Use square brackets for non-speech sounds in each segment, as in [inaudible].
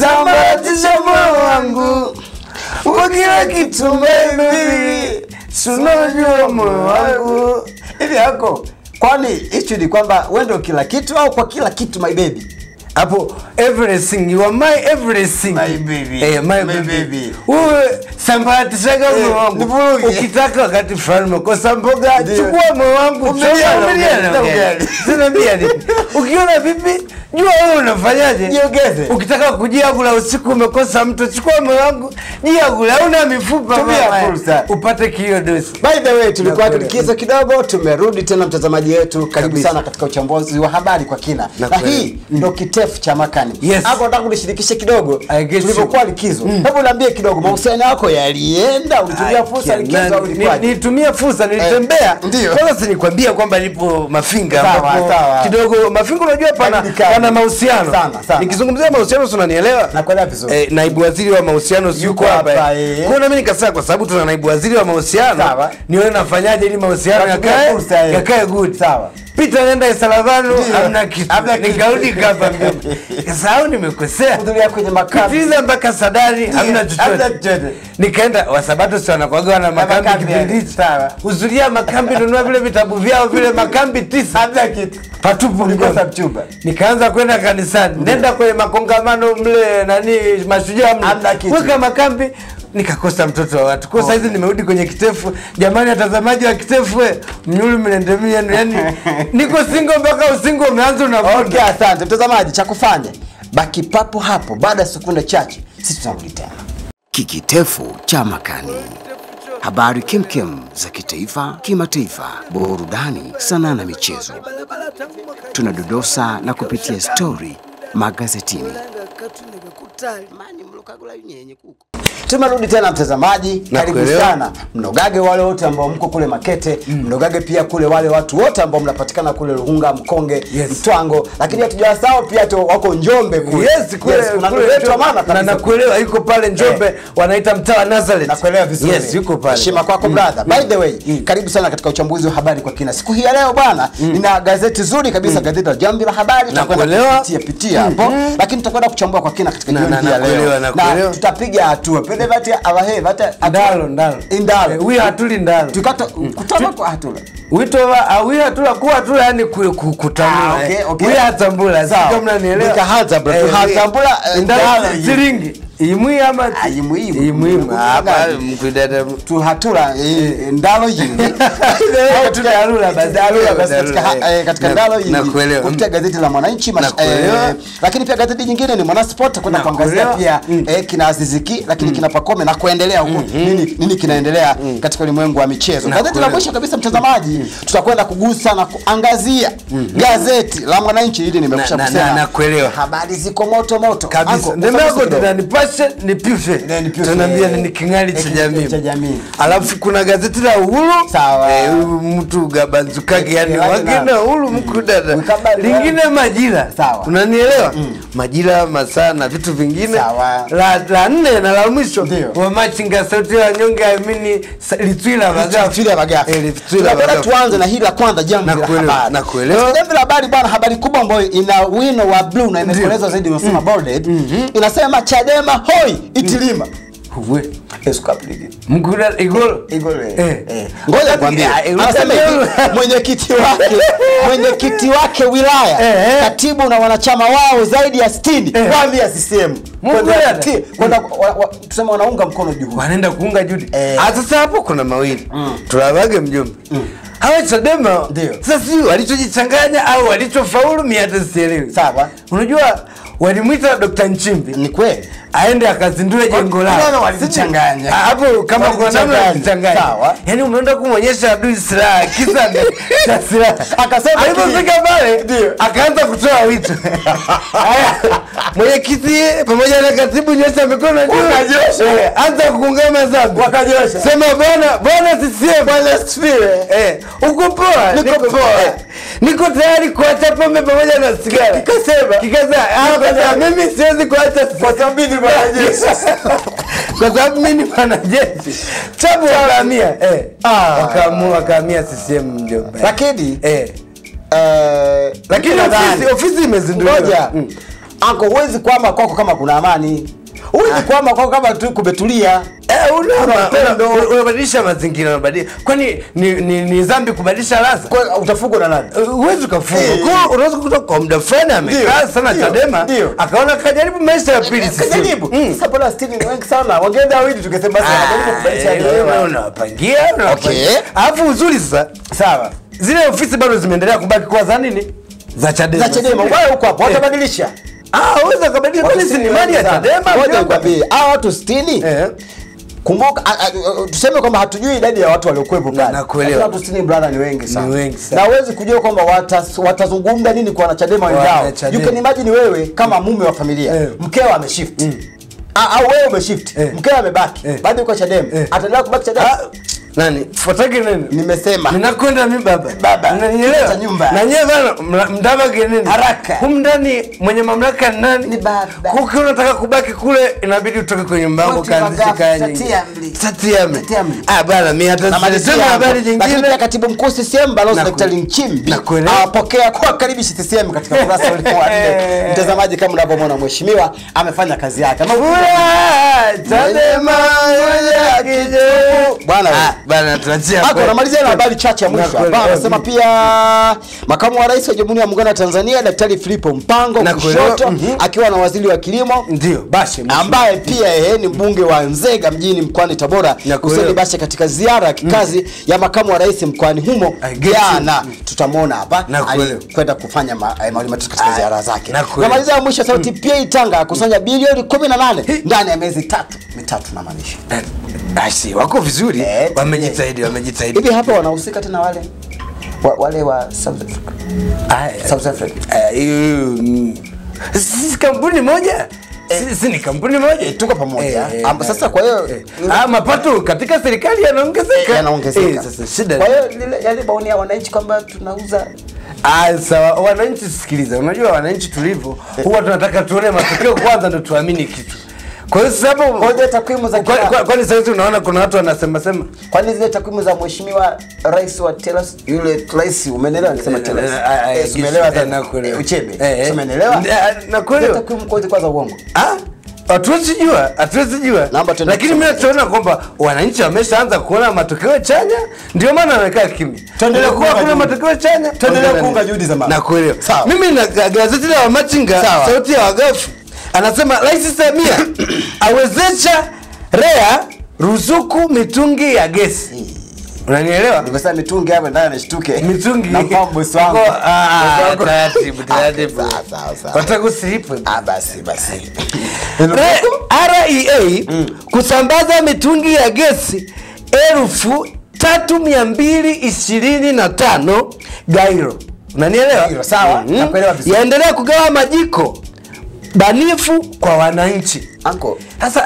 sambaratisha moyo wangu. Kwa kila kitu baby, sunajua unajua moyo wangu. hivi yako? Kwani hichi ni kwamba wewe ndio kila kitu au kwa kila kitu my baby? Hapo everything. You are my everything. My baby. eh, my, My baby, baby. wewe sambaratishaga Eh, moyo wangu. ukitaka wakati fulani umekosa mboga chukua moyo wangu. Sinaambia nini? Ukiona vipi jua wewe unafanyaje? Jiongeze. ukitaka kujiagula usiku umekosa mtu chukua moyo wangu. Jiagula una mifupa Tumia fursa. upate kio dosi. By the way, tulikuwa tulikiza kidogo, tumerudi tena mtazamaji wetu. Karibu sana katika uchambuzi wa habari kwa kina, na hii ndo kitefu cha makani. Yes. Hapo nataka kunishirikishe kidogo tulivyokuwa likizo. mm. Hebu niambie kidogo, mahusiano yako yalienda? Ulitumia fursa likizo au ilikuwaje? nilitumia fursa nilitembea Eh, kwanza sinikwambia kwamba nipo mafinga ambapo kidogo mafinga unajua pana, pana mahusiano nikizungumzia mahusiano si unanielewa Nakuelewa vizuri. eh, naibu waziri wa mahusiano si Yuko hapa kwa eh. kwa nami nikasema kwa sababu tuna naibu waziri wa mahusiano nione nafanyaje ili mahusiano yakae eh. yakae good Sawa. Pita nenda Salavano, hamna kitu. Nikarudi kapa [laughs] sahau nimekosea? Mpaka sadari hamna chochote. nikaenda wasabato si wanakwaga wana makambi kipindichi kipindi hichi. Huzuria makambi nunua vile vitabu vyao vile makambi tisa. Hamna kitu. patupu mchumba. nikaanza kwenda kanisani. Nenda kwenye makongamano mle nani mashujaa mle. Weka makambi nikakosa mtoto wa watu. Kwa saizi nimerudi kwenye kitefu. Jamani watazamaji wa kitefu we. Mnyulu mnendemia yani [laughs] niko singo mpaka usingo umeanza unavuta. Okay, asante. Mtazamaji, cha kufanya baki papo hapo. Baada ya sekunde chache, sisi tunarudi tena. Kikitefu cha Makani, habari kemkem za kitaifa, kimataifa, burudani, sanaa na michezo. Tunadodosa na kupitia stori magazetini. Tumerudi tena mtazamaji, karibu sana. Mnogage wale wote ambao mko kule Makete, mm. mnogage pia kule wale watu wote ambao mnapatikana kule Ruhunga, Mkonge, Yes. Mtwango, lakini hatujawasahau pia tu wako Njombe kule. Yes, kule, yes, kuna kule wetu Njombe. Na nakuelewa yuko pale Njombe Eh. wanaita mtaa Nazareth. nakuelewa vizuri Yes, yuko pale. heshima kwako mm. brother by the way mm. karibu sana katika uchambuzi wa habari kwa kina siku hii ya leo bwana nina gazeti zuri kabisa mm. gazeti la jambi la habari tutakwenda kupitia pitia hapo lakini tutakwenda kuchambua kwa kina katika jioni hii ya leo na tutapiga hatua pende vati awahe vati Ndalo, ndalo. indalo Eh, wi hatuli ndalo. tukata kutama kwa hatula wito wa awi hatula kuwa hatula yani kutamula ku- kutanua Ah, eh. wi Sawa. sio mnanielewa Nikahatambula, Eh, eh, ndalo ndalo. Silingi imwi ama Ah, imwi, imwi. imwi hapa Imwi. mkidada tu hatula eh, [laughs] ndalo yingi. Au tudarula basi. Darula basi katika eh. katika ndalo yingi. kupitia gazeti la Mwananchi eh, lakini pia gazeti nyingine ni Mwanasport kwenda kuangazia pia eh, kina Aziziki lakini kina Pakome na kuendelea huko. Nini nini kinaendelea katika ulimwengu wa michezo. Gazeti la mwisho kabisa mtazamaji, tutakwenda kugusa na kuangazia gazeti la Mwananchi. Hili nimekusha kusema. Habari ziko moto moto. kabisa. Anko, ndemeko ni pife, tunaambia ni king'ali cha jamii. cha jamii. alafu kuna gazeti la uhuru. Sawa. Eh, mtu gabanzukage yani wagena na- uhuru mkudada dada. Lingine majira. Sawa. unanielewa? Majira masaa na vitu vingine. Sawa. la, la nne na la mwisho. Wamachinga sauti ya nyonge amini litwila bagafu. Tuanze na hili la kwanza jambo la habari. nakuelewa. kuelewa Jambo la habari bwana, habari kubwa ambayo ina wino wa blue na imekolezwa zaidi unasema bolded. Inasema Chadema hoi itilima. Uwe. Yesu kapligi. Mkura igolo Igolo. Eh. Eh. Ngoja kwambie. Ah, eh, Anasema mwenyekiti wake [laughs] mwenyekiti wake wilaya Eh, eh. katibu na wanachama wao zaidi ya 60 Eh. waambia CCM Mungu Kwenda- wa- tuseme wanaunga mkono juhudi. wanaenda kuunga judi Eh. Ah, sasa hapo kuna mawili tulavage mjombe hawa chadema Ndio. sasa si walichojichanganya au walichofaulu mi hata sielewi Sawa. unajua walimwita dr nchimbi Ni kweli. Aende akazindue jengo lao. Ah, hapo kama kuna namna walijichanganya Sawa. yaani umeenda kumwonyesha adui silaha kisa [laughs] cha silaha Akasema alipofika pale akaanza kutoa wito [laughs] haya mwenyekiti pamoja na katibu nyosha mikono juu Wakajosha. Eh, anza kuungama zangu. Wakajosha. sema bwana bwana CCM bwana sifiwe, eh uko poa Niko poa. niko tayari kuacha pombe pamoja na sigara Kikasema. kikasema ah mimi siwezi kuacha Kwa sababu mwanajeshi. kwa sababu mimi ni mwanajeshi. Chabu wakahamia eh. Ah. wakaamua wakahamia CCM mjomba Lakini eh. eh, lakini nadhani- ofisi ofisi imezinduliwa. Ngoja. Mm. anko huwezi kwama kwako kama kuna amani. Huwezi kwama kwako kama tu kumetulia Eh, unabadilisha mazingira unabadilisha kwani ni, ni, ni dhambi kubadilisha ladha Kwa- utafugwa na nani? Uh, huwezi ukafunga Eh. Kwa unaweza kukuta kwa muda fulani amekaa sana Chadema akaona kajaribu maisha ya pili sisi. kajaribu. Mm. sasa bora stini ni wengi sana. Wangeenda wawili tukisema sana kajaribu kubadilisha Ah, eh, hewa. unawapangia. Okay. alafu uzuri sasa sawa. zile ofisi bado zimeendelea kubaki kuwa za nini? Za Chadema. Za Chadema. Wewe uko hapo Eh. watabadilisha. Ah waweza kabadilisha kwani si ni mali ya Chadema Ngoja nikwambie. Hao watu 60 eh kumbuka tuseme kwamba hatujui idadi ya watu waliokuwepo pale nakuelewa. Watu 60 brother ni wengi sana Ni wengi sana. na huwezi kujua kwamba watas- watazungumza nini kwa wanachadema wenzao you can imagine wewe kama mume wa familia Eh. mkeo ameshift Mm. au wewe umeshift Eh. mkeo amebaki baada ya kwa chadema Eh. ataendelea kubaki chadema Ah, nani fuatake nini nimesema ninakwenda mimi baba Baba, Unanielewa? nyumba. na nyewe bana mdaba nini Haraka. humu ndani mwenye mamlaka ni nani Ni baba. kuki unataka kubaki kule inabidi utoke kwenye mbango yako kaanzishe kaya nyingine amri. tatia amri Tatia amri. ah bana mimi hata sisema nyingine. habari Lakini pia katibu mkuu CCM balozi Daktari Nchimbi awapokea kwa karibishi CCM katika kurasa [laughs] wa nne. Mtazamaji, kama unavyomwona mheshimiwa amefanya kazi yake. Bwana. Ah, bana tuachia Hapo. Namalizia na habari chache ya mwisho. hapa. Anasema pia makamu wa rais wa Jamhuri ya Muungano wa Tanzania Daktari Filipo Mpango kushoto mhm. akiwa na waziri wa kilimo. Ndio. Bashe ambaye pia yeye ni mbunge wa Nzega mjini mkoani Tabora Hussein. Bashe katika ziara ya kikazi ya makamu wa rais mkoani humo jana. Tutamwona hapa. Alikwenda kufanya ma- eh, mawili matatu katika ziara zake. Namalizia ya mwisho sauti PA Tanga kusanya bilioni 18 ndani ya miezi tatu mitatu na maanisha. Eh, I see, wako vizuri. Eh, wamejitahidi wamejitahidi. Hivi hapa wanahusika tena wale? Wa, wale wa South Africa. Ah, South Africa. Sisi hiyo, mm, si si kampuni moja? Si, si ni kampuni moja? Eh, tuko pamoja. Eh, eh, sasa kwa hiyo- eh. ah, mapato katika serikali yanaongezeka. Yanaongezeka. Eh, sasa shida Kwa hiyo yale maoni ya wananchi kwamba tunauza Ah, sawa. Wananchi sikiliza. Unajua wananchi tulivyo huwa tunataka tuone matokeo kwanza ndo tuamini kitu kwa hiyo sasa hapo Ngoja takwimu za kwa- kwa- kwani sasa unaona kuna watu wanasema sema? Kwani zile takwimu za mheshimiwa rais wa Telas yule rais umeelewa nisema Telas Eh, umeelewa uchebe Eh, eh. Umeelewa? Eh. Zile takwimu kwa kwanza uongo. Ah, hatuwezi jua hatuwezi jua. Lakini mimi kusoma. nachoona kwamba wananchi wameshaanza kuona matokeo chanya ndio maana wamekaa kimya. Tuendelee Kuwa kuna matokeo chanya. Tuendelee ongeza kuunga nini? juhudi za mama. nakuelewa. Mimi na ga- gazeti la wamachinga sauti ya wagafu anasema rais samia [coughs] awezesha rea ruzuku mitungi ya gesi unanielewa nimesema mitungi hapa ndani nishtuke. mitungi na pambo swangu. ah, taratibu, taratibu. Ah, sawa, sawa. Wataka usilipe. ah basi basi Re- REA kusambaza mitungi ya gesi elfu tatu mia mbili ishirini na tano Gairo. Unanielewa? Gairo, sawa. Mm. Nakuelewa vizuri. Yaendelea kugawa majiko banifu kwa wananchi. Anko. Sasa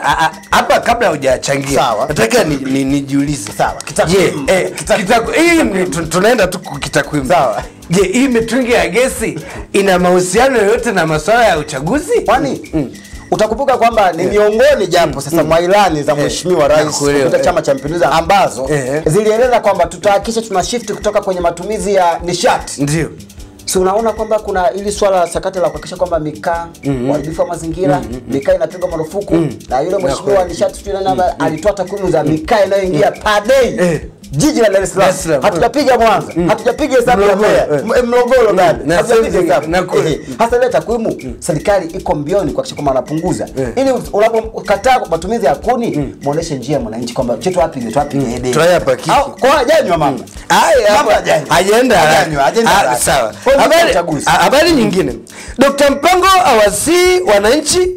hapa kabla hujachangia nataka nataka ni- ni- nijiulize. Sawa, kitakwimu. Je, eh, Kitakwimu. hii tunaenda tu kwa kitakwimu. Sawa. Je, hii mitungi ya gesi ina mahusiano yoyote na masuala ya uchaguzi? kwani mm. utakumbuka kwamba ni miongoni japo sasa mwa ilani za mheshimiwa rais nakuelewa, kupitia eh. chama cha mapinduzi ambazo Eh. zilieleza kwamba tutahakikisha tuna shift kutoka kwenye matumizi ya nishati Ndio. Si unaona kwamba kuna ili swala la sakata la kuhakikisha kwamba mikaa uharibifu wa mazingira mm -hmm. mikaa inapigwa marufuku mm -hmm. na yule mheshimiwa wa nishati mm -hmm. alitoa takwimu za mikaa inayoingia mm -hmm. per day Eh. Jiji la Dar es Salaam. Salaam. hatujapiga Mwanza hatujapiga hesabu ya Mbeya. Morogoro bado hatujapiga hesabu. na kweli. Eh, hasa ile takwimu serikali iko mbioni kuhakikisha kwamba wanapunguza. Ili unapokataa matumizi ya kuni muoneshe njia mwananchi kwamba chetu wapi ndio wapi hapa kiki. Au, kwa hajanywa mama. Haya, hajanywa. hajaenda Ah, sawa. Habari- Habari nyingine, Dr. Mpango awasii wananchi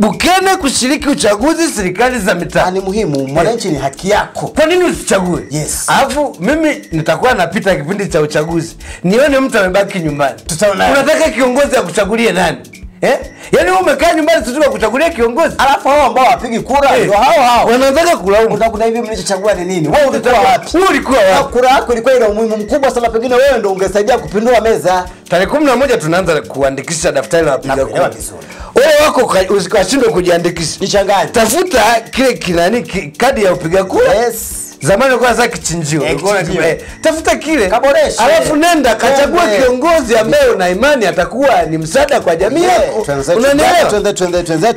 Bukene kushiriki uchaguzi serikali za mitaa. ni muhimu mwananchi ni haki yako Kwa nini usichague? Yes. Alafu mimi nitakuwa napita kipindi cha uchaguzi, nione mtu amebaki nyumbani. Tutaona. Unataka kiongozi akuchagulie nani? Eh? Yaani wewe umekaa nyumbani sisi kuchagulia kiongozi. alafu hao ambao wapigi kura Eh, ndio hao hao Wanataka kulaumu. utakuta hivi mlichochagua ni nini wewe ulikuwa wapi Wewe ulikuwa wapi? kura yako ilikuwa ina umuhimu mkubwa sana pengine wewe ndio ungesaidia kupindua meza Tarehe kumi na moja tunaanza kuandikisha daftari la wapiga kura. vizuri. Wewe wako ka- usikashindwe kujiandikisha. nichanganye Tafuta kile kinani kadi ya upiga kura. yes zamani ulikuwa sasa kichinjio Eh, Ulikuwa eh, tafuta kile. Kaboresha, alafu nenda kachagua Twende. kiongozi ambaye una imani atakuwa ni msaada kwa jamii yako. unanielewa?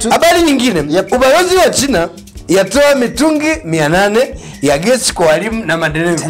habari nyingine. Yep. ubalozi wa china yatoa mitungi 800 ya gesi kwa walimu na madereva.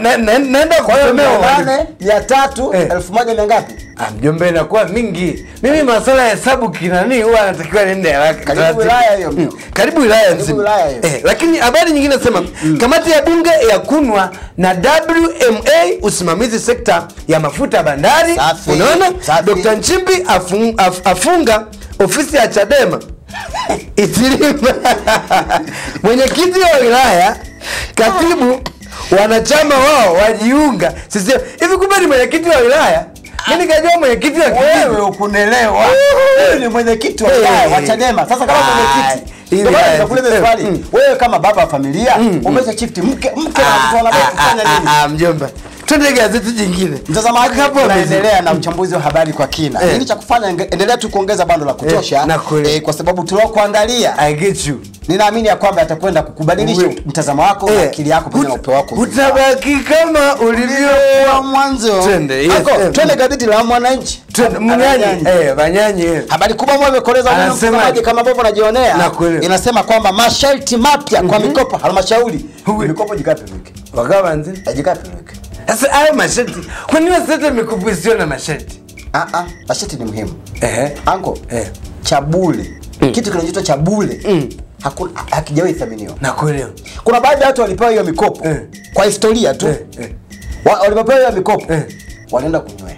Naenda mia tatu, Eh. elfu moja mia ngapi? Mjombe, mjomba inakuwa mingi. Mimi masuala ya hesabu kinani huwa anatakiwa niende haraka Karibu wilaya. Mm, karibu wilaya nzima. eh, lakini habari nyingine nasema kamati ya bunge ya kunwa na WMA usimamizi sekta ya mafuta bandari. Unaona. Dr. Nchimbi afung, af, afunga ofisi ya Chadema Itilima mwenyekiti wa wilaya katibu wanachama wao wajiunga. Sisi hivi kumbe ni mwenyekiti wa wilaya? Mimi nikajua mwenyekiti wa Wewe ukunelewa. Wewe ni mwenyekiti wa wilaya wa Chadema. Sasa kama Ah, mwenyekiti, mm. Wewe kama baba wa familia, umesha chifti mke mke na nini? Ah, ah, mjomba twende gazeti jingine Mtazamaji, Hapo tunaendelea na uchambuzi wa habari kwa kina. Eh. Nini cha kufanya? Endelea tu kuongeza bando la kutosha eh, eh, kwa sababu tuliokuandalia I get you ninaamini ya kwamba atakwenda kukubadilisha mtazamo wako na Eh, akili yako pamoja na upeo wako. utabaki kama ulivyokuwa mwanzo. Twende, eh. twende gazeti la Mwananchi. Mnyanyi eh banyanyi eh. Habari kubwa ambayo imekoleza mtazamaji, kama ambavyo unajionea inasema kwamba masharti mapya kwa mikopo halmashauri. Mikopo jikapi wiki. Wagawa nzi. Jikapi wiki. Sasa hayo masharti kwa nini wasete mikopo isiyo na masharti Ah ah, masharti ni muhimu. Ehe. Anko. Eh. Cha bure. Kitu kinachoitwa cha bure. Hakuna hakijawahi thaminiwa. nakuelewa Kuna baadhi ya watu walipewa hiyo mikopo Eh. kwa historia tu Eh, eh. Wa- walipopewa hiyo mikopo Eh. walienda kunywea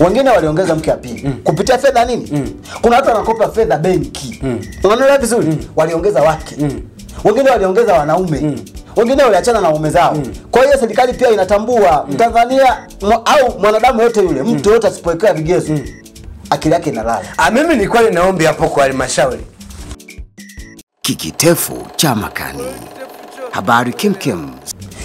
wengine waliongeza mke wa pili kupitia fedha nini kuna watu wanakopa fedha benki unaelewa vizuri waliongeza wake wengine waliongeza wanaume wengine waliachana na waume zao mm. kwa hiyo serikali pia inatambua mtanzania mwa- au mwanadamu yote yule mtu yote asipowekewa vigezo mm. akili yake inalala Ah, mimi nilikuwa ninaombi hapo kwa halmashauri Kikitefu cha Makani. Habari kemkem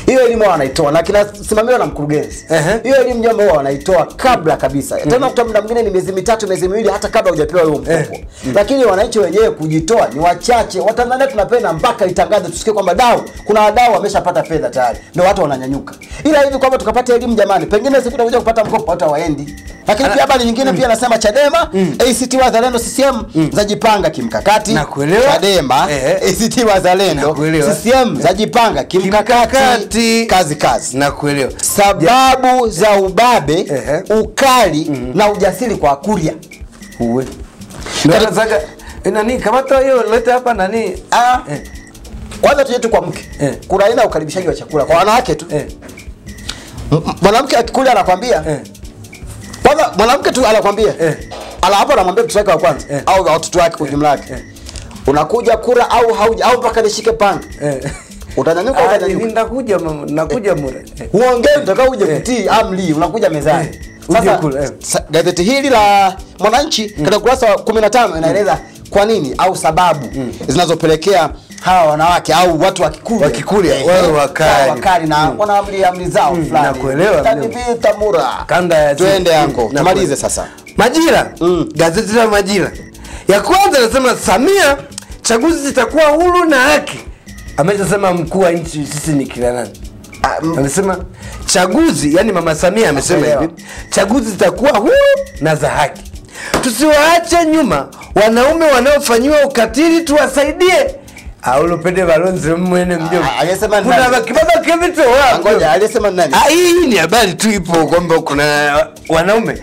hiyo elimu wao wanaitoa na kinasimamiwa na mkurugenzi. Hiyo elimu jambo wao wanaitoa kabla kabisa. Tena kuta muda mwingine ni miezi mitatu miezi miwili hata kabla hujapewa huo mkopo. Eh. lakini wananchi wenyewe kujitoa ni wachache. Watanzania tunapenda mpaka itangaze tusikie kwamba dau kuna wadau wameshapata fedha tayari ndio watu wananyanyuka. Ila hivi kwamba tukapata elimu jamani pengine siku tutakuja kupata mkopo watu hawaendi lakini pia habari nyingine pia nasema Chadema ACT Wazalendo CCM zajipanga kimkakati. Chadema Ehe. ACT Wazalendo. CCM zajipanga kimkakati Kimkakati. kazi kazi nakuelewa sababu yeah. za ubabe Ehe. ukali mm -hmm. na ujasiri kwa Kuria uwe nazaga eh, nani kamata hiyo leta hapa nani Ah. eh, kwanza tuje tu kwa mke Eh. kuna aina ya ukaribishaji wa chakula kwa wanawake tu eh, mwanamke akikula anakwambia eh. kwanza mwanamke tu anakwambia Eh. ala hapo anamwambia mtoto wake wa kwanza Eh. au watoto wake kwa jumla yake eh. unakuja kula au hauja au mpaka nishike panga Eh. [laughs] utanyanyuka Ah, utanyanyuka. ndakuja nakuja mure. eh. uongee utakao uje Eh. kutii amri unakuja mezani. Eh, sasa kula, eh. sa- gazeti hili la mwananchi katika ukurasa wa 15 inaeleza kwa nini au sababu zinazopelekea hawa wanawake au watu wa eh, eh, wakali. wakali na amri amri zao fulani. nakuelewa, Tanipita mura kanda ya twende yanko tumalize sasa. Majira. Mm. gazeti la Majira. Ya kwanza nasema Samia, chaguzi zitakuwa huru na haki. Ameshasema mkuu wa nchi, sisi ni kila nani? Ah, Amesema chaguzi, yani mama Samia amesema hivi, chaguzi zitakuwa huru na za haki. Tusiwaache nyuma wanaume wanaofanyiwa ukatili, tuwasaidie. Aulopende balonzi mwene mjomba. Ah, nani Ah, hii ni habari tu ipo kwamba kuna wanaume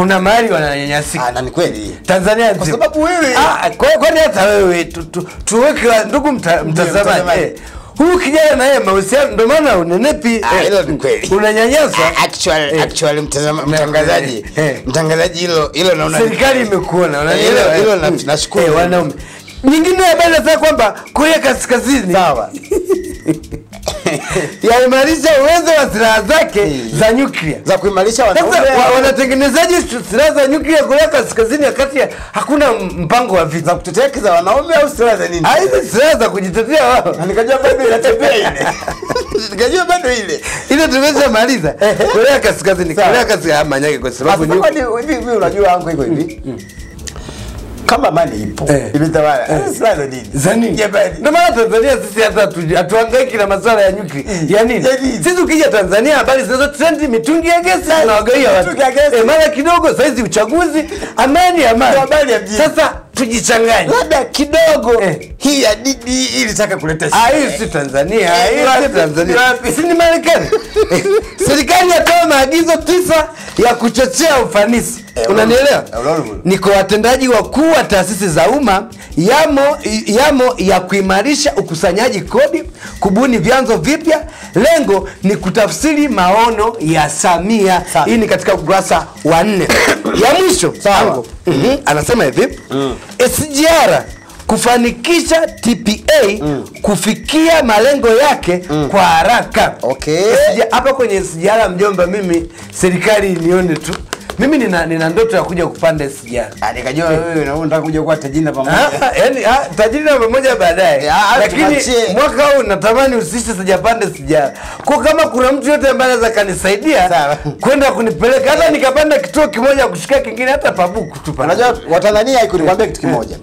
kuna mahali wananyanyasika ah na ni kweli Tanzania Kwa sababu wewe- ah, kwa- kwani hata wewe tu, tu, tuweke wa- ndugu mta, mtazamaji eh, huyu kijana naye mahusiano ndio maana unenepi Ah, hilo ni kweli. unanyanyasa actual Eh. actual mtangazaji Eh. mtangazaji hilo hilo naona serikali imekuona unanielewa hilo eh? Mm. nashukuru. Eh, wanaume nyingine habari nasema kwamba kule Kaskazini sawa [laughs] [laughs] yaimarisha uwezo wa silaha zake za nyuklia za kuimarisha wanaume wanatengenezaje silaha za nyuklia Korea Kaskazini wakati hakuna mpango wa vita? za kutetea za wanaume au silaha za nini? Hizi silaha za kujitetea wao nikajua bado inatembea ile. [laughs] Nikajua bado ile. ile tumeshamaliza. Korea Kaskazini. Korea Kaskazini manyake kwa sababu Sasa nyuk- kwani hivi hivi unajua wangu iko hivi. Kama mali ipo Eh. imetawala Sasa silaha nini za nini? Jamani. Ndio maana Tanzania sisi hata hatu- hatuhangaiki na masuala ya nyuklia. Ya nini? Sisi ukija Tanzania habari zinazo trend mitungi ya gesi tunawagaia watu. Eh, mara kidogo saizi uchaguzi amani amani. Habari ya mjini. Sasa tujichanganye. labda kidogo Eh. hii ya dini ilitaka kuleta Ah, shida. hii si Tanzania, Eh, hii si Tanzania. Si ni Marekani. [laughs] Serikali yatoa maagizo tisa ya kuchochea ufanisi. Eh, Unanielewa? unaona- unaona. Ni kwa watendaji wakuu wa taasisi za umma yamo yamo ya kuimarisha ukusanyaji kodi, kubuni vyanzo vipya. Lengo ni kutafsiri maono ya Samia. Hii ni katika ukurasa wa nne. [coughs] ya mwisho sango mm -hmm. Anasema hivi mm. SGR kufanikisha TPA mm. kufikia malengo yake mm. kwa haraka. Okay. Hapa kwenye sijara mjomba, mimi serikali nione tu, mimi nina, nina ndoto ya kuja kupanda SGR. Ah, nikajua wewe na unataka kuja kuwa tajiri na pamoja. Tajiri na pamoja baadaye, lakini mwaka huu natamani usishe sijapanda SGR. Kwa kama kuna mtu yote ambaye anaweza kanisaidia kwenda kunipeleka hata nikapanda kituo kimoja kushika kingine hata pabuku tu unajua watanzania haikuniambia nikwambia kitu kimoja.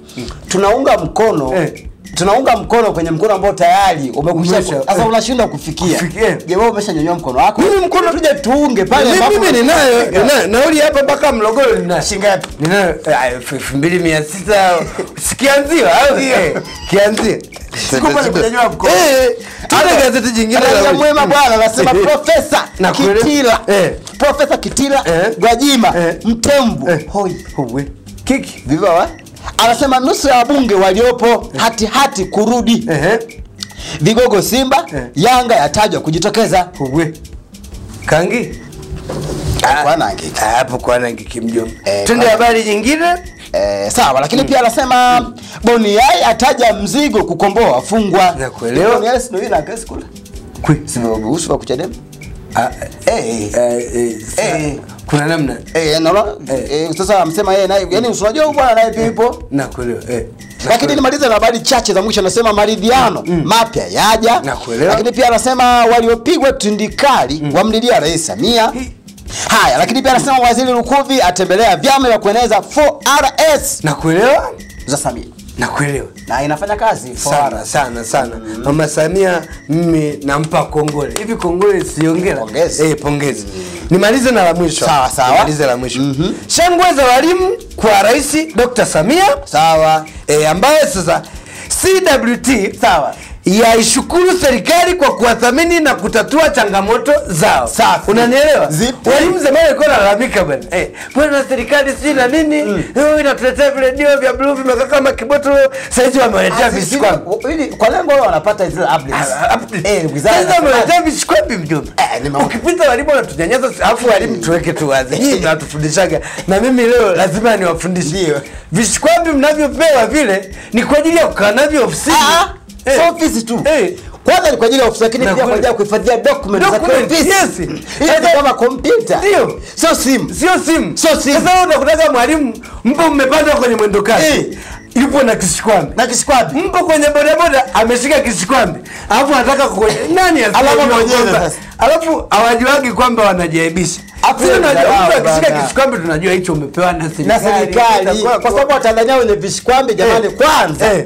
Tunaunga mkono Eh. Tunaunga mkono kwenye mkono ambao tayari umekwisha sasa eh. unashindwa kufikia je wewe umeshanyanyua mkono wako Mimi mkono- tuje tuunge pale Mimi- ambapo mimi ninayo nauli hapa mpaka Mlogoro nina Shilingi ngapi? Ninayo eh, elfu elfu mbili mia sita [laughs] sikianzio au kianzia. pale kunyanyua mkono. Eh, tuna gazeti jingine la mwema bwana [laughs] anasema profesa Kitila Eh. profesa Kitila Eh. Gwajima Eh. Mtembu Eh. hoi Uwe. Kiki. viva wa anasema nusu ya wabunge waliopo hatihati hati kurudi Ehe. vigogo Simba Eh. Yanga yatajwa kujitokeza Uwe. Kangi. Ah, Hapo kimjomba. Eh, Twende habari nyingine. Eh, sawa lakini pia anasema Boniai ataja mzigo kukomboa wafungwa. Nakuelewa. Boniai si ndio yule na kesi kule? Kwi. Simeruhusu wa kuchadema. Ah, Eh. eh, eh, sa- Eh. Kuna namna. Eh, naona eh, sasa amsema yeye naye yani unajua huyu bwana naye pia na Nakuelewa. Eh. Lakini nimalize na habari chache za mwisho anasema maridhiano mapya yaja. Nakuelewa. Lakini pia anasema waliopigwa tindikali wamlilia Rais Samia. Haya, lakini pia anasema Waziri Lukuvi atembelea vyama vya kueneza 4RS Nakuelewa. za Samia. Nakuelewa. Na inafanya kazi 4RS. sana sana sana mama samia mimi nampa kongole hivi kongole siongela. Pongezi. eh, pongezi nimalize na la mwisho Sawa, sawa. nimalize la mwisho shangwe za walimu kwa rais dr samia Sawa. eh, ambaye sasa cwt Sawa. Yaishukuru serikali kwa kuwathamini na kutatua changamoto zao. Safi. unanielewa? Walimu zamani walikuwa nalalamika bwana. Eh, bwana serikali si na nini? Mm. Oh, inatuletea viredio vya bluu vimekaa kama kiboto saizi wamewaletea vishikwambi Ili kwa lengo wao wanapata zile updates. Eh, wizara sasa wameletea vishikwambi mjomba. Eh, ukipita walimu wanatunyanyasa alafu walimu tuweke tu wazi. Hii natufundishaga. na mimi leo lazima niwafundishe. Ndio. vishikwambi mnavyopewa vile ni kwa ajili ya kukaa navyo ofisini Eh. sio ofisi tu. hey. Kwanza ni kwa ajili ya ofisi lakini pia kwa ajili ya kuhifadhia document za ofisi. yes. Ni kama kompyuta. Ndio. Sio simu. sio simu Sio simu. sasa wewe unakutaka mwalimu mpo mmepanda kwenye mwendo kasi Eh. yupo na kishikwambi Na kishikwambi. mpo kwenye bodaboda ameshika kishikwambi alafu anataka kwenye nani Alama mwenyewe sasa. alafu hawajuagi kwamba wanajaibisha akishika kishikwambi tunajua hicho umepewa na serikali kwa sababu watanzania wenye vishikwambi jamani kwanza Eh.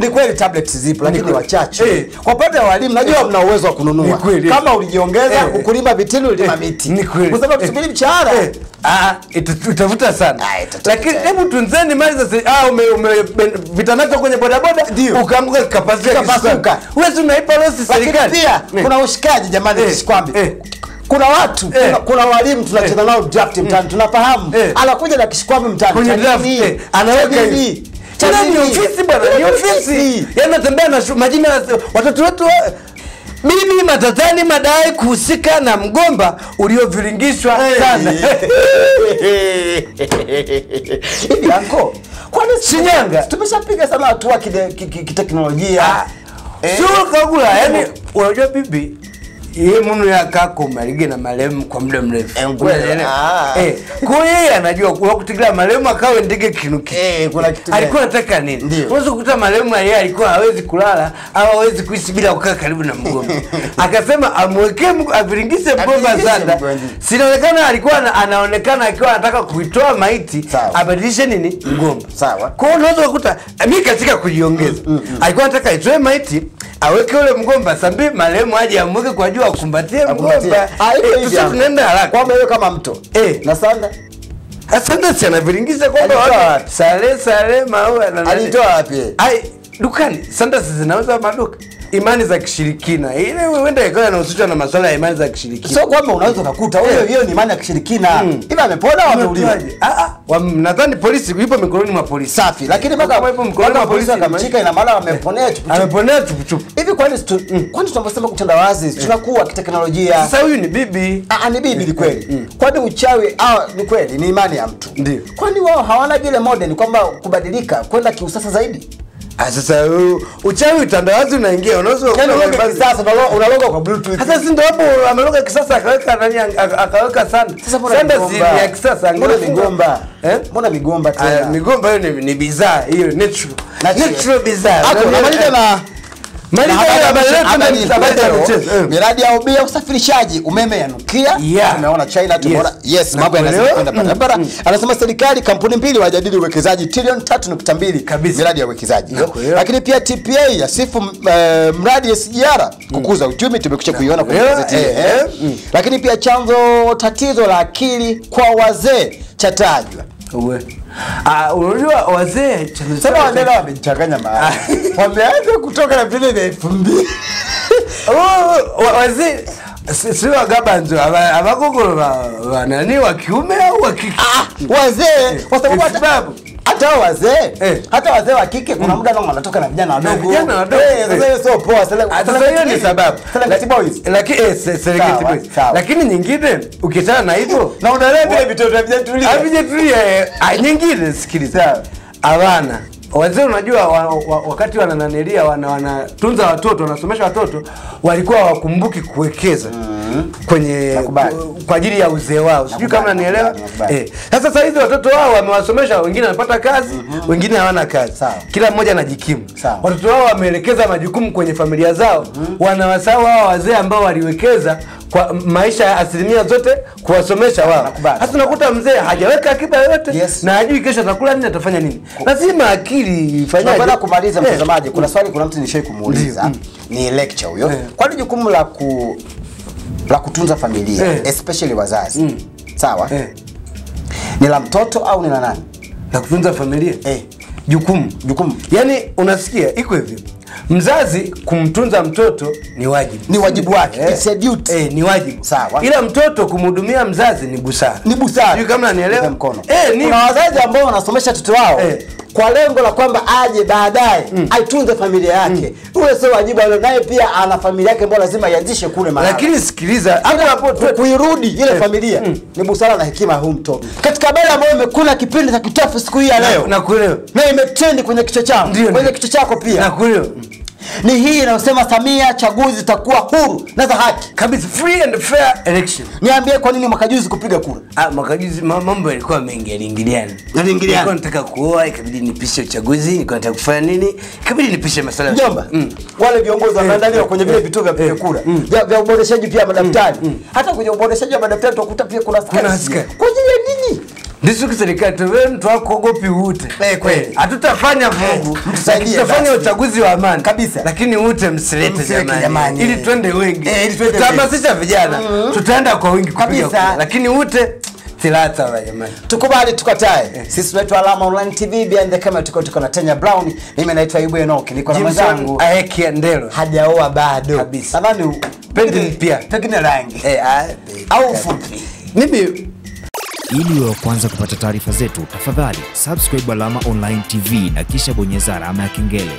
Ni kweli tablets zipo lakini wachache Hey. kwa upande wa walimu najua mna uwezo wa kununua kama ulijiongeza hey. ukulima vitini ulima Eh, miti ni kweli. kwa sababu tusubiri mshahara Hey. ah, ita- itavuta sana lakini hebu tunzeni mali za ah, ume, ume, vitanacho kwenye bodaboda Ndio. ukaanguka kikapasuka Kikapasuka. wewe si unaipa losi serikali pia Eh. kuna ushikaji jamani hey. sikwambi. Hey kuna watu Eh. kuna, kuna walimu tunacheza nao draft mtani, tunafahamu Eh. anakuja na kishikwambi mtani, eh, anaweka hivi. Tena ni ofisi bwana ni ofisi. Yeye anatembea na majina ya watoto wetu mimi matatani madai kuhusika na mgomba ulioviringishwa sana. [laughs] Hivi anko kwani Shinyanga. tumeshapiga sana hatua kiteknolojia? Ah, Eh. sio kagula yani unajua bibi yeye munu yakako malige na marehemu kwa muda mrefu. Eh? Ah. Eh, kwa yeye anajua kwa kutikila marehemu akawe ndege kinuki. Eh, kuna kitu alikuwa anataka nini? Unaweza kukuta marehemu yeye alikuwa hawezi kulala au hawezi kuishi bila kukaa karibu na mgomba [laughs] akasema amwekee aviringise mgomba zanda. sinaonekana alikuwa anaonekana akiwa anataka kuitoa maiti abadilishe nini? Mgomba. Sawa. kwa hiyo unaweza kukuta mi katika kujiongeza alikuwa anataka itoe maiti aweke ule mgomba sambi marehemu aje amweke kwa akumbatie mgomba. Ah, iko Eh, tunaenda haraka. Kwamba hiyo kama mto. Eh. na sanda? Asante sana anaviringisha kwamba sare sare maua na alitoa wapi? Ai dukani. Sandasi zinauza maduka imani za kishirikina. Ile huenda ikawa inahusishwa na masuala ya imani za kishirikina. Sio kwamba unaweza ukakuta huyo hiyo ni imani ya kishirikina. Ila amepona au ameuliwa Ah, ah, nadhani polisi yupo mikononi mwa polisi. Safi lakini mpaka yupo mikononi mwa polisi akamchika ina maana ameponea chupu chupu. ameponea chupuchupu. Hivi kwani stu- kwani tunaposema utandawazi tunakuwa kiteknolojia? Sasa huyu ni bibi. Ah, ni bibi ni kweli. kwani uchawi ah, ni kweli ni imani ya mtu? Ndio. kwani wao hawana vile modern kwamba kubadilika kwenda kiusasa zaidi? Ah, sasa uh, uchawi utandawazi unaingia kisasa unaloga kwa bluetooth. Hata si ndo hapo ameloga kisasa akaweka nani aka- akaweka sanda sanda si ya kisasa mbona migomba? eh? Mbona migomba Ah, tena migomba hiyo ni, bidhaa hiyo natural. Natural. natural bidhaa Hapo, na miradi ya ubia usafirishaji umeme yanukia Yeah. tumeona china tumeona Yes. yes mambo Nakuelewa. yanazidi kwenda barabara anasema serikali kampuni mbili wajadili uwekezaji trilioni 3.2 Kabisa. miradi ya uwekezaji lakini pia tpa yasifu eh, mradi sgr kukuza uchumi tumekucha kuiona kwenye gazeti Eh, eh. Mm. lakini pia chanzo tatizo la akili kwa wazee chatajwa. Ah, unajua wazee chanzo sema wanene wamechanganya mahali. Wameanza kutoka na vile vya elfu mbili. [laughs] Oh, wa- wazee si- wagabanzo aba- abakokolo ba- nani wa kiume au wa kike? Wazee kwa sababu hata- wazee Eh. hata wazee wa kike kuna muda mm. wanatoka na vijana wadogo vijana wadogo. Eh, sasa hiyo sio poa sasa hiyo ni sababu lakini eh, se- boys. lakini nyingine ukiachana na hivyo [laughs] na unalea vile vitoto eh, ah, nyingine sikiliza avana wazee unajua wa, wa, wakati wanananelia wana, wanatunza watoto wanasomesha watoto walikuwa wakumbuki kuwekeza mm -hmm. kwenye kwa ajili ya uzee wao sijui kama nanielewa eh. sasa sasa hizi watoto wao wamewasomesha wengine wanapata kazi mm -hmm. wengine hawana kazi Sao. kila mmoja anajikimu watoto wao wameelekeza majukumu kwenye familia zao mm -hmm. wanawasahau hawa wazee ambao waliwekeza kwa maisha ya asilimia zote kuwasomesha wao hasa unakuta mzee hajaweka akiba yoyote Yes. na hajui kesho atakula nini atafanya nini lazima akili ifanyaje tunakwenda kumaliza yeah. mtazamaji kuna swali kuna mtu nishai kumuuliza ni lecture huyo yeah. kwani jukumu la ku la kutunza familia yeah. especially wazazi sawa yeah. ni la mtoto au ni la nani La kutunza familia Eh. jukumu Jukumu. yani unasikia iko hivi mzazi kumtunza mtoto ni wajibu Ni wajibu wake. eh. It's a duty. eh, ni wajibu Sawa. ila mtoto kumhudumia mzazi ni busara ni busara Sijui kama nanielewa mkono eh, ni kuna wazazi ambao wanasomesha watoto wao Eh. Kwa lengo la kwamba aje baadaye mm. aitunze familia yake. Mm. ule sio wajibu naye pia ana familia yake ambayo lazima ianzishe kule mahali. Lakini sikiliza hapo hapo kuirudi ile eh, familia mm. ni busara na hekima ya mtoto. Katika habari ambayo imekula kipindi cha kitofu siku hii ya leo nakuelewa. na imetrendi kwenye kichwa changu kwenye kichwa chako pia. Nakuelewa ni hii inayosema samia chaguzi zitakuwa huru na za haki. Kabisa free and fair election. Niambie kwa nini mwaka juzi kupiga kura? Ah, mwaka juzi mambo yalikuwa mengi yaliingiliana. Yaliingiliana. Nilikuwa nataka kuoa ikabidi nipishe uchaguzi nilikuwa nataka kufanya nini ikabidi nipishe masuala mjomba Mm. wale viongozi wanaandaliwa eh, kwenye vile eh, vituo vya kupiga eh, kura mm. vya uboreshaji pia madaftari. Hata kwenye uboreshaji wa madaftari tutakuta pia kuna askari. kwa ajili ya nini ndisuku serikali tuwe mtu wako ogopi ute. Eh, kweli. hatutafanya vugu. Mtusaidie tutafanya uchaguzi wa amani. Kabisa. lakini ute msilete jamani, ili twende wengi. Eh, tutahamasisha vijana. Tutaenda kwa wingi Kabisa. lakini ute tukubali tukatae sisi tunaitwa alama online tv behind the camera tuko tuko na Tenya Brown. Mimi naitwa Ibu Enoki niko na mwenzangu. Aekia Ndelo hajaoa bado. Kabisa. nadhani Pendi pia. Pengine rangi. Eh, au fupi. Mimi Ili uwe wa kwanza kupata taarifa zetu, tafadhali subscribe Alama Online TV na kisha bonyeza alama ya kengele.